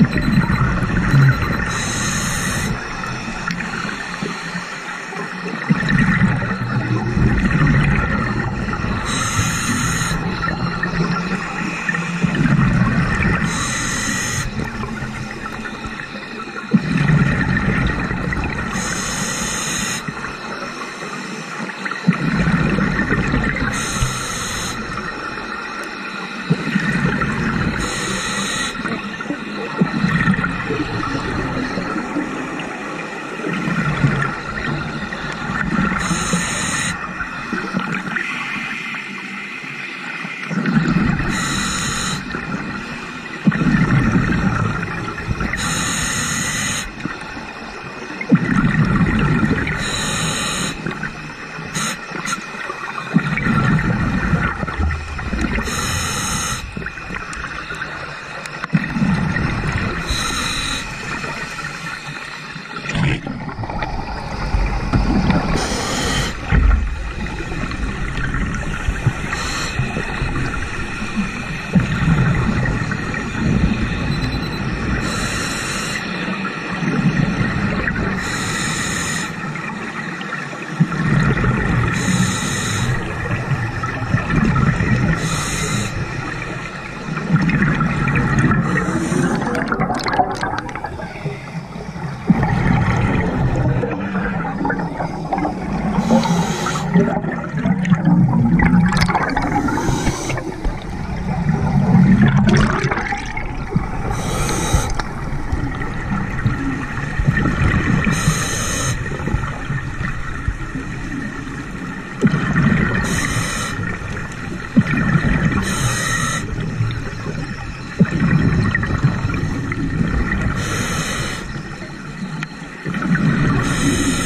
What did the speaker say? Gracias. you